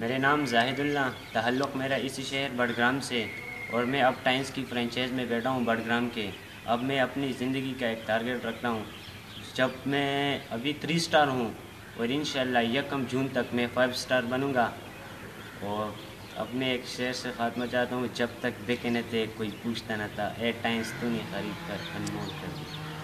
मेरे नाम जाहिदुल्ला, तहल्लुक़ मेरा इसी शहर बडग्राम से। और मैं अब टाइम्स की फ्रेंचाइज में बैठा हूँ बडग्राम के। अब मैं अपनी ज़िंदगी का एक टारगेट रखता हूँ। जब मैं अभी थ्री स्टार हूँ, और इन यकम जून तक मैं फाइव स्टार बनूँगा। और अब मैं एक शेर से खात्मा चाहता हूँ, जब तक बेकने न थे, कोई पूछता न था, ए टाइम्स तो नहीं खरीद कर अनमोल कर दिया।